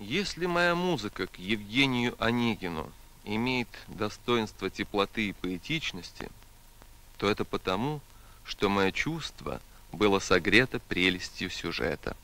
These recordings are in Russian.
Если моя музыка к Евгению Онегину имеет достоинство теплоты и поэтичности, то это потому, что мое чувство было согрето прелестью сюжета.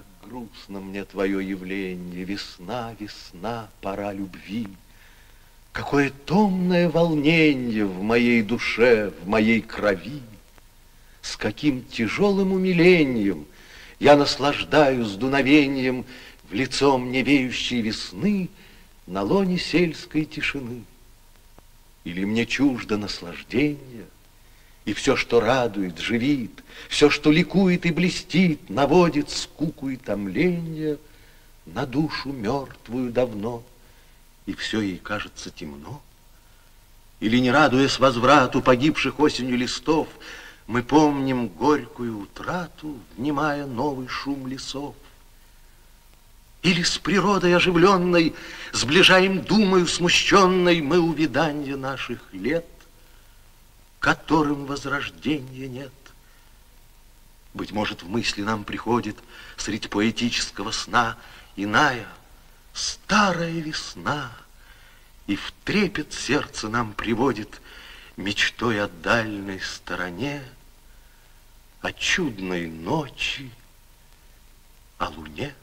Как грустно мне твое явление, Весна, весна, пора любви. Какое томное волнение В моей душе, в моей крови. С каким тяжелым умилением Я наслаждаюсь дуновением В лицо мне веющей весны На лоне сельской тишины. Или мне чуждо наслаждение — и все, что радует, живит, все, что ликует и блестит, наводит скуку и томление на душу мертвую давно, и все ей кажется темно. Или, не радуясь возврату погибших осенью листов, мы помним горькую утрату, внимая новый шум лесов. Или с природой оживленной, сближаем думою смущенной мы увиданье наших лет — которым возрождения нет. Быть может, в мысли нам приходит среди поэтического сна иная старая весна, и в трепет сердце нам приводит мечтой о дальней стороне, о чудной ночи, о луне.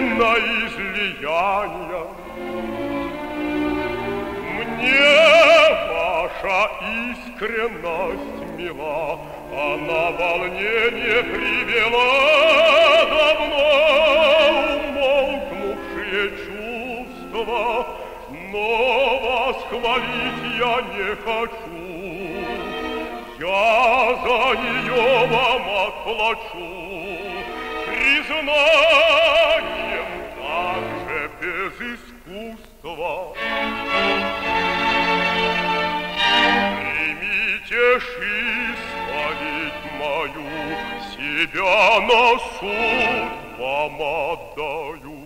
на излияние. Мне ваша искренность мила, Она волнение привела давно умолкнувшие чувства, Но вас хвалить я не хочу, Я за нее вам отплачу признание из искусства. Примите ж исповедь мою, себя на суд вам отдаю.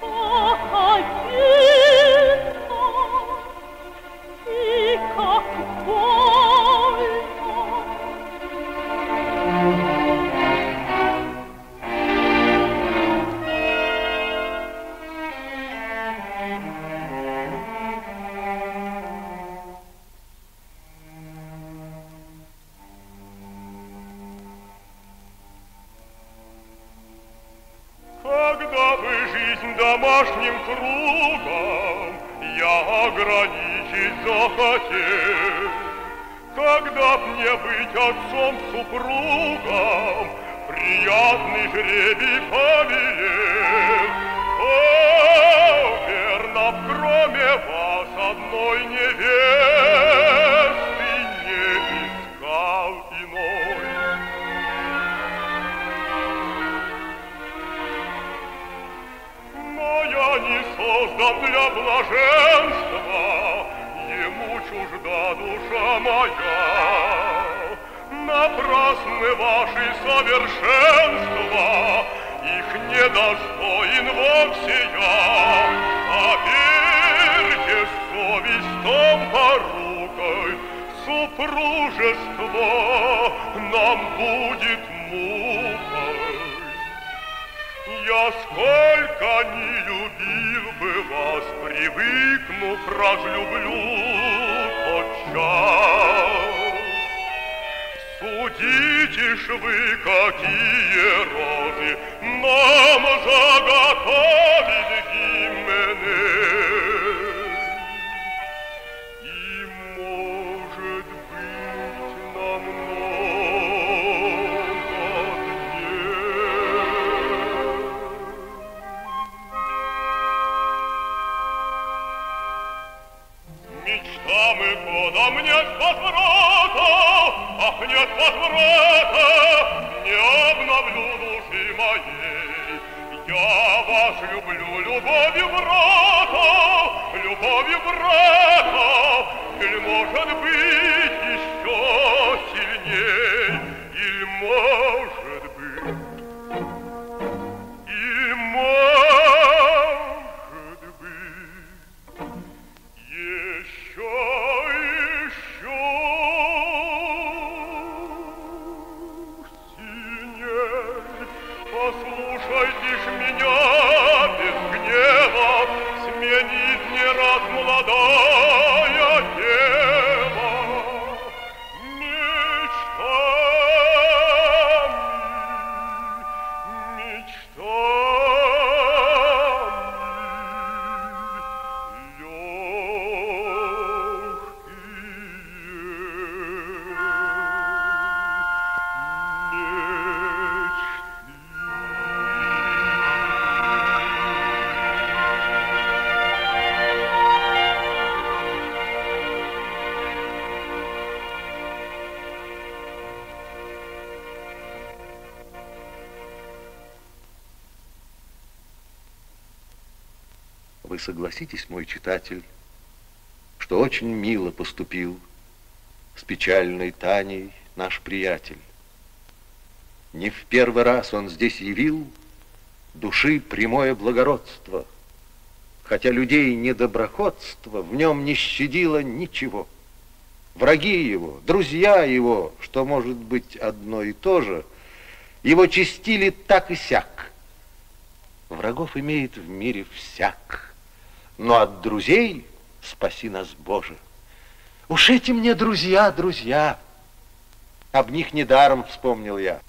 Как обидно и как больно. захотел. Когда б мне быть отцом-супругом, Приятный жребий повелел. О, верно, кроме вас одной невесты Не искал иной. Но я не создан для блаженства, чужда душа моя. Напрасны ваши совершенства, Их не достоин вовсе я. А Поверьте, совесть там порукой, Супружество нам будет мукой. Я сколько не любил бы вас, Привыкнув, разлюблю, тотчас. Судите ж вы, какие розы нам заготовить Я вас люблю любовью брата, любовью брата, Или, может быть, еще сильней, Или, может согласитесь, мой читатель, что очень мило поступил с печальной Таней наш приятель. Не в первый раз он здесь явил души прямое благородство, хотя людей недоброходство в нем не щадило ничего. Враги его, друзья его, что может быть одно и то же, его чистили так и сяк. Врагов имеет в мире всяк, но от друзей спаси нас, Боже. Уж эти мне друзья, друзья. Об них недаром вспомнил я.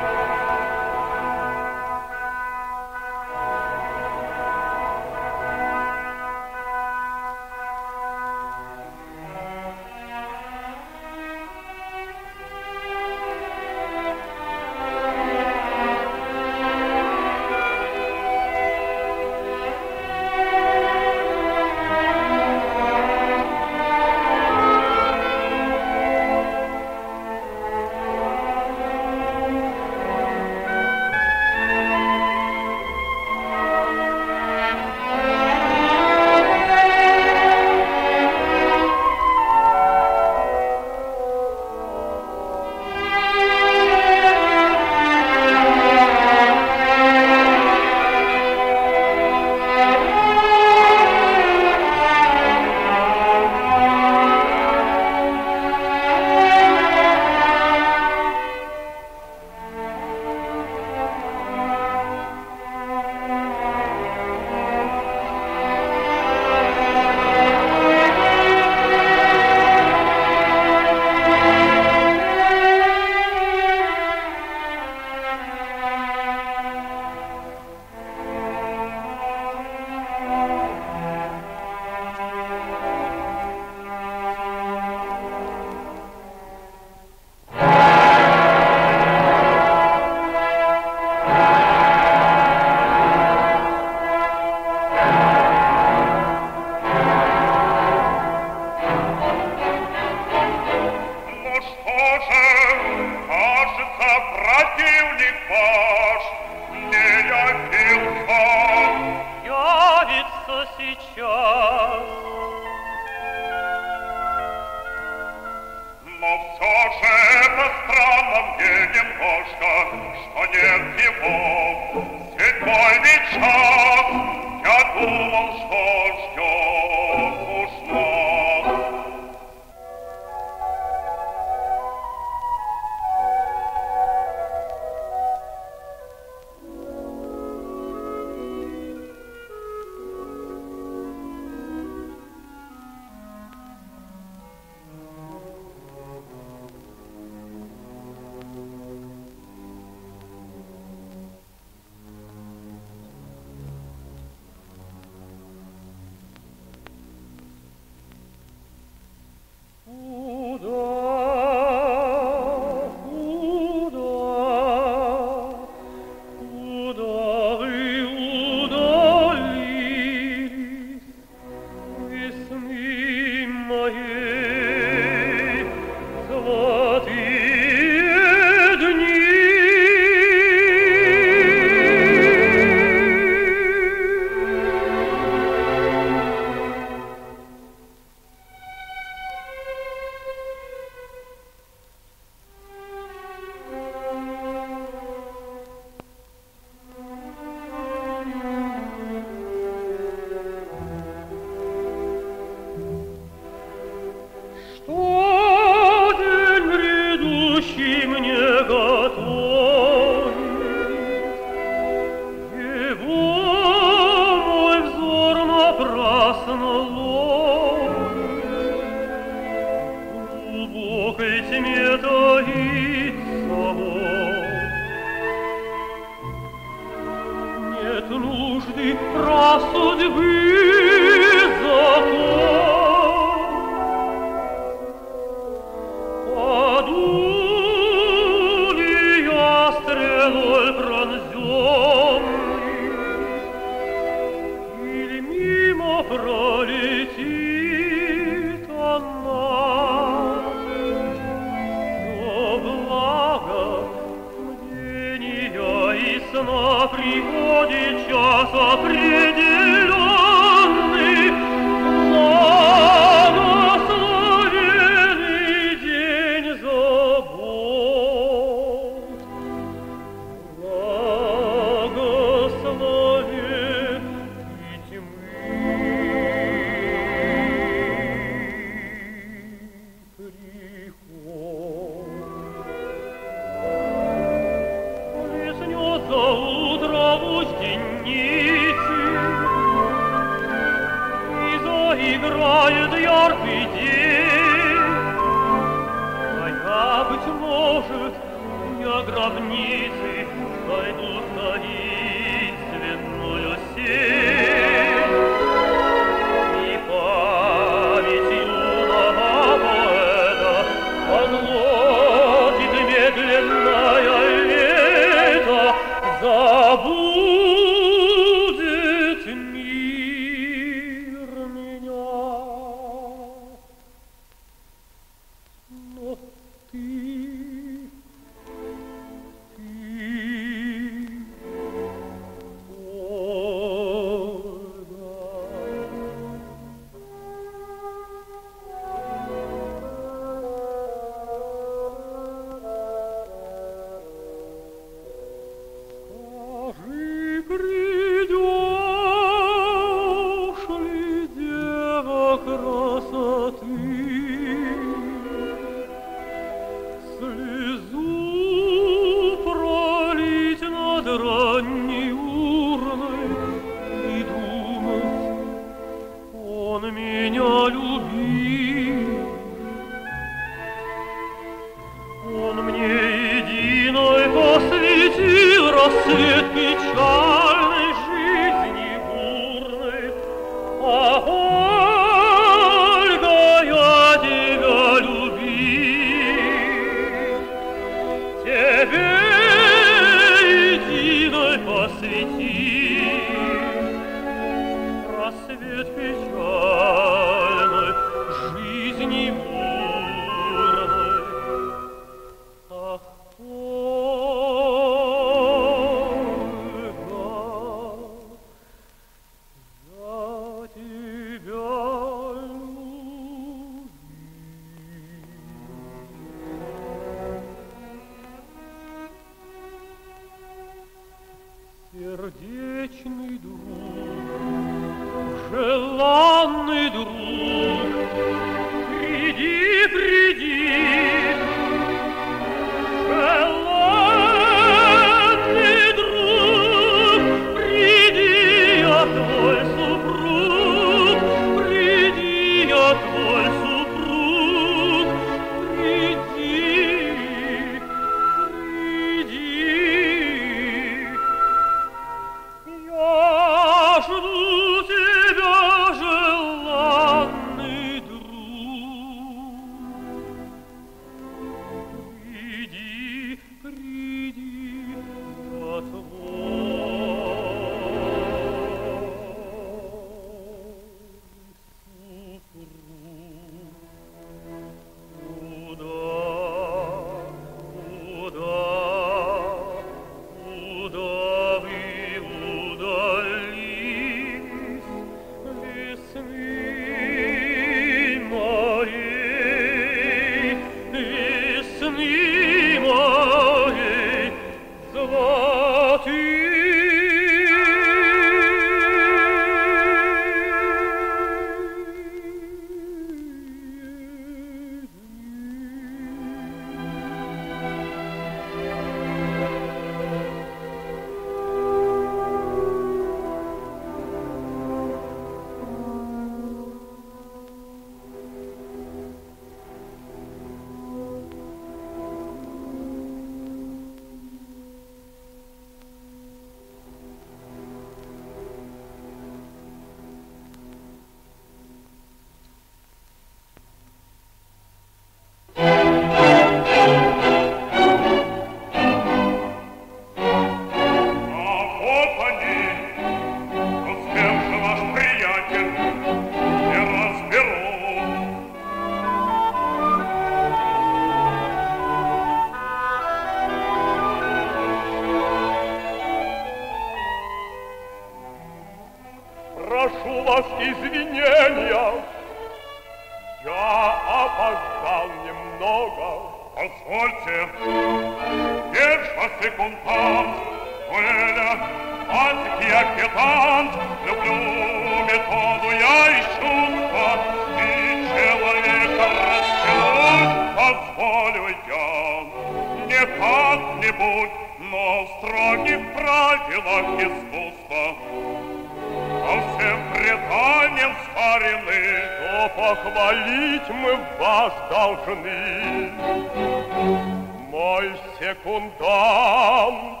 Мой секундант,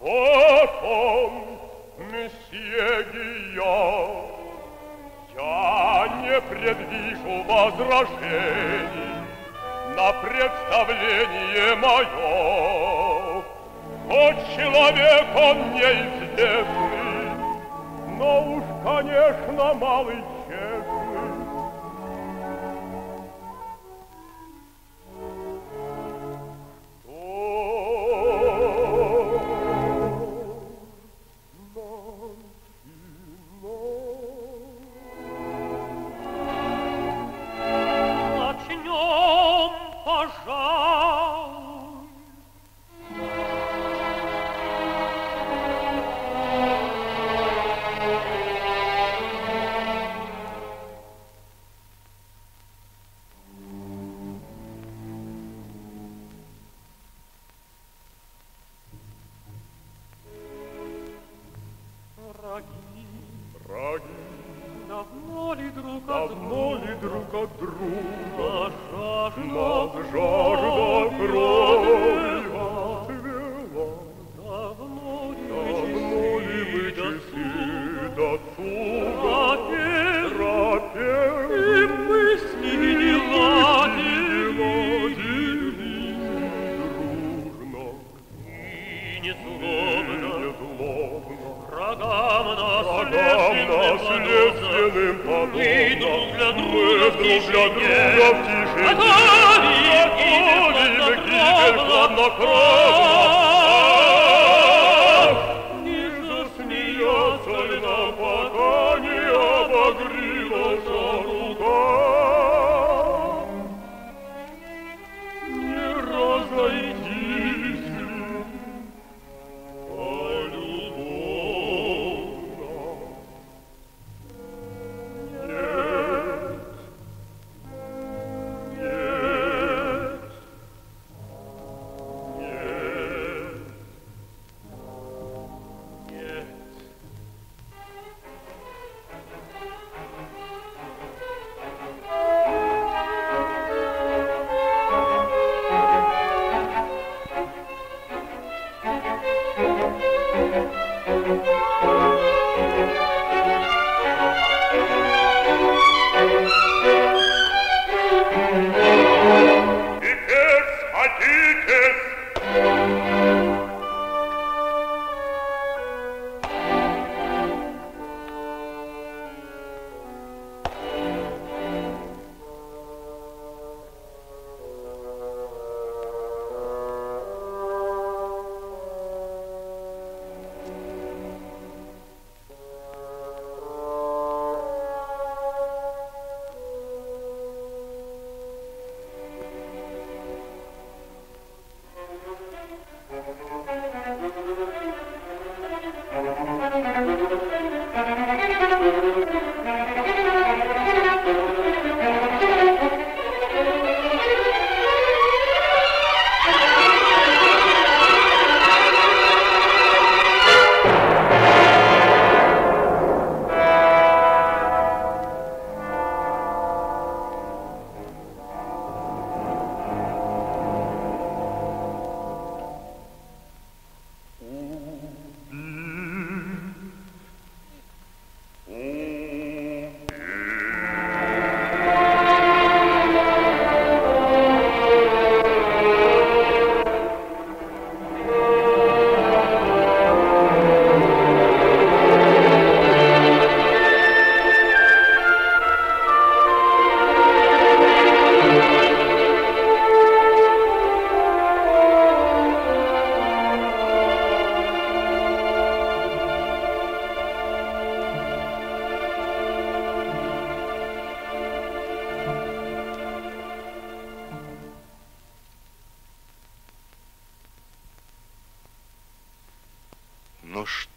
вот он, месье Гийом. Я не предвижу возражений на представление мое. Хоть человек он неизвестный, но уж, конечно, малый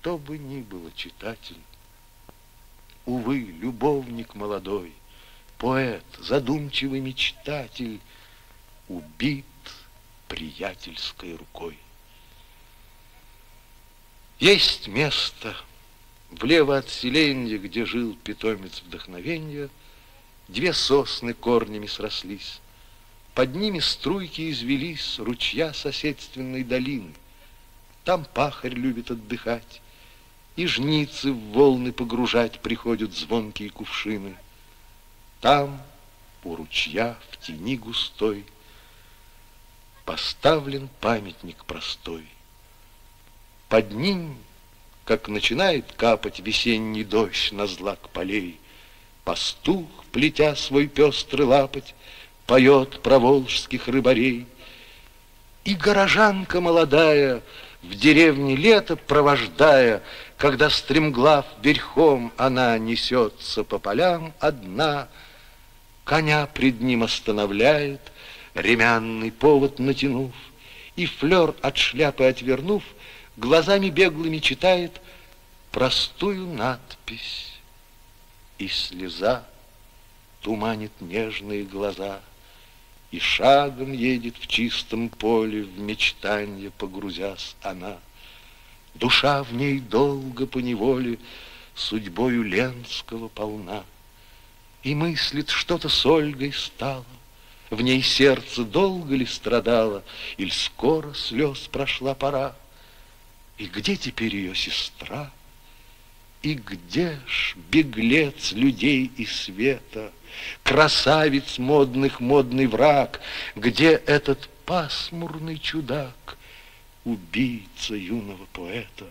Что бы ни было, читатель, увы, любовник молодой, поэт, задумчивый мечтатель, убит приятельской рукой. Есть место влево от селенья, где жил питомец вдохновенья, две сосны корнями срослись, под ними струйки извелись ручья соседственной долины. Там пахарь любит отдыхать, и жницы в волны погружать приходят звонкие кувшины. Там, у ручья, в тени густой, поставлен памятник простой. Под ним, как начинает капать весенний дождь на злак полей, Пастух, плетя свой пестрый лапоть, поет про волжских рыбарей. И горожанка молодая, в деревне лето провождая, когда стремглав верхом она несется по полям одна, коня пред ним останавливает, ремянный повод натянув, и флер от шляпы отвернув, глазами беглыми читает простую надпись, и слеза туманит нежные глаза, и шагом едет в чистом поле, в мечтанье погрузясь она. Душа в ней долго по неволе судьбою Ленского полна, и мыслит, что-то с Ольгой стало, в ней сердце долго ли страдало, Иль скоро слез прошла пора, и где теперь ее сестра? И где ж беглец людей и света, Красавец модных модный враг, Где этот пасмурный чудак, Убийца юного поэта?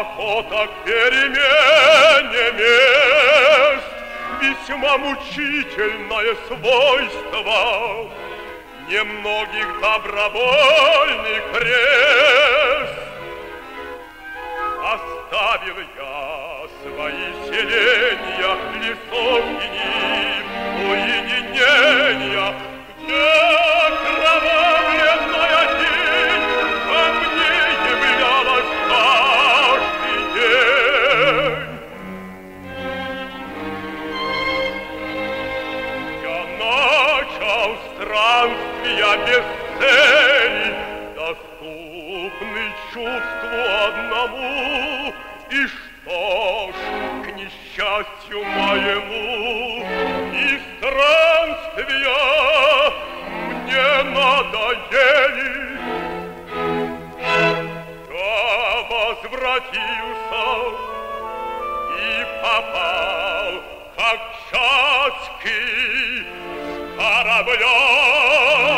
Охота к перемене мест Весьма мучительное свойство. Немногих добровольный крест Оставил я свои селения Лесов и ним уединения Где кровать странствия без цели, доступны чувству одному. И что ж, к несчастью моему, и странствия мне надоели. Я возвратился и попал, как Чацкий, кораблем.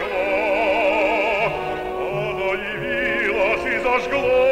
зажгло, оно явилось и зажгло.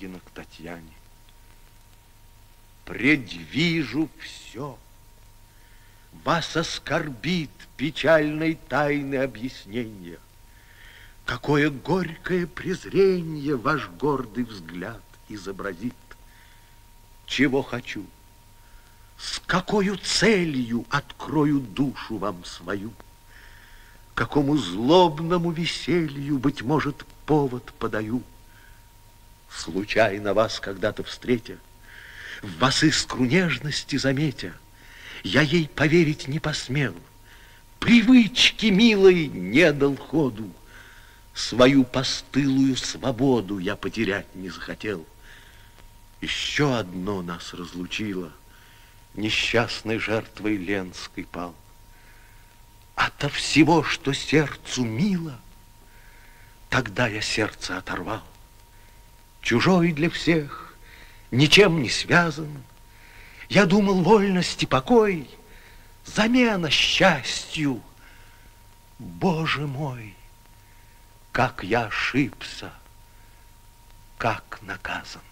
Онегина к Татьяне. Предвижу все. Вас оскорбит печальной тайны объяснения. Какое горькое презрение ваш гордый взгляд изобразит. Чего хочу, с какой целью открою душу вам свою, какому злобному веселью, быть может, повод подаю. Случайно вас когда-то встретя, в вас искру нежности заметя, я ей поверить не посмел, привычки милой не дал ходу, свою постылую свободу я потерять не захотел. Еще одно нас разлучило, несчастной жертвой Ленской пал. Ото всего, что сердцу мило, тогда я сердце оторвал. Чужой для всех, ничем не связан, я думал, вольность и покой, замена счастью. Боже мой, как я ошибся, как наказан.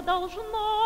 Я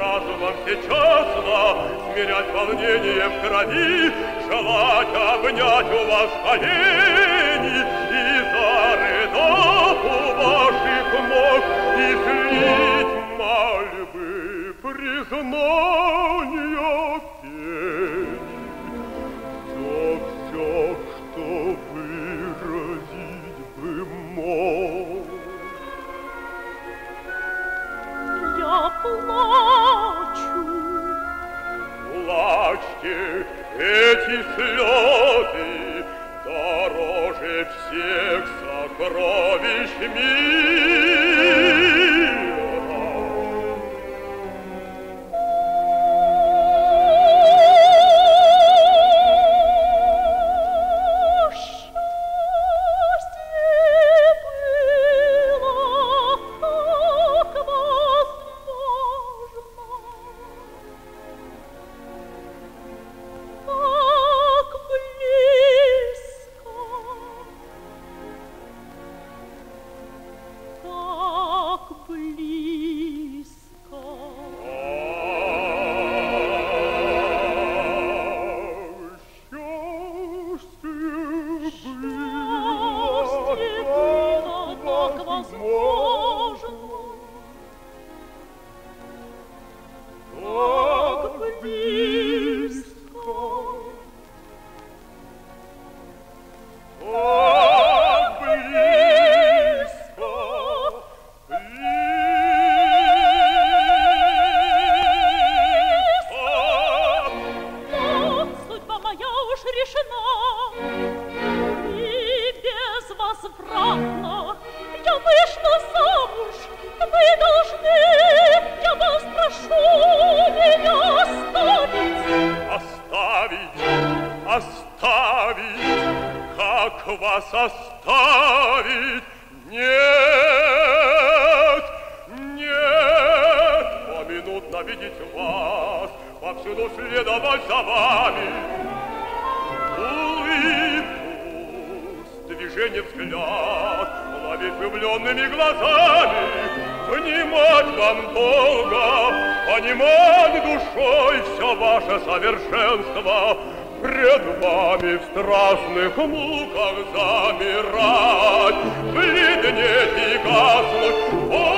разумом печатно Смирять волнение в крови, желать обнять у вас колени И зарыдав у ваших и излить мольбы признания пени То все, что выразить бы мог. Я плачу. бумаги эти слезы дороже всех сокровищ мира. рада вас, повсюду следовать за вами. Улыбку с движением взгляд, ловить влюбленными глазами, понимать вам долго, понимать душой все ваше совершенство, Пред вами в страстных муках замирать, бледнеть и гаснуть,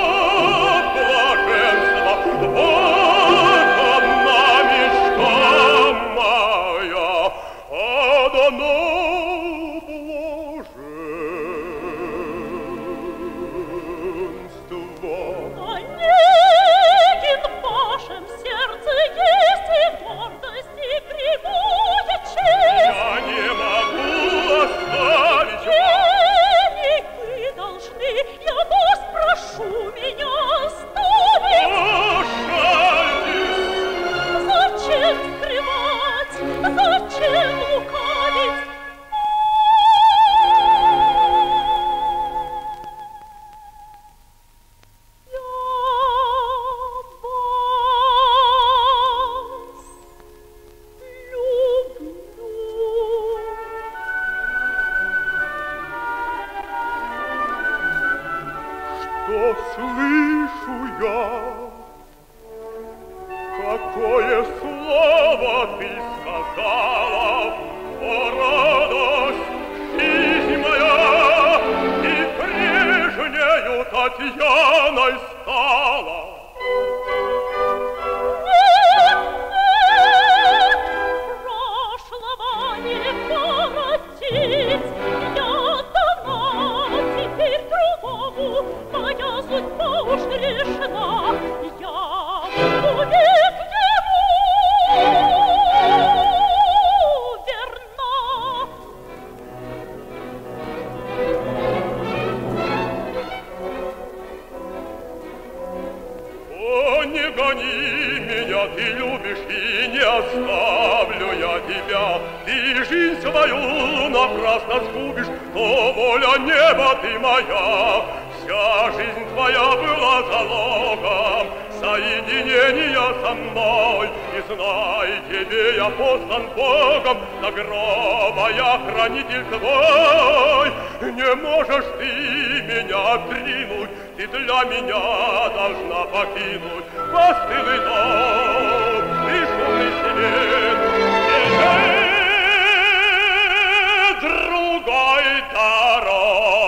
ты любишь, и не оставлю я тебя. Ты жизнь свою напрасно сгубишь, то воля неба ты моя. Вся жизнь твоя была залогом соединения со мной. И знай, тебе я послан Богом, до гроба я хранитель твой. Не можешь ты меня отринуть, ты для меня должна покинуть. постылый дом и шумный свет. И другой дороги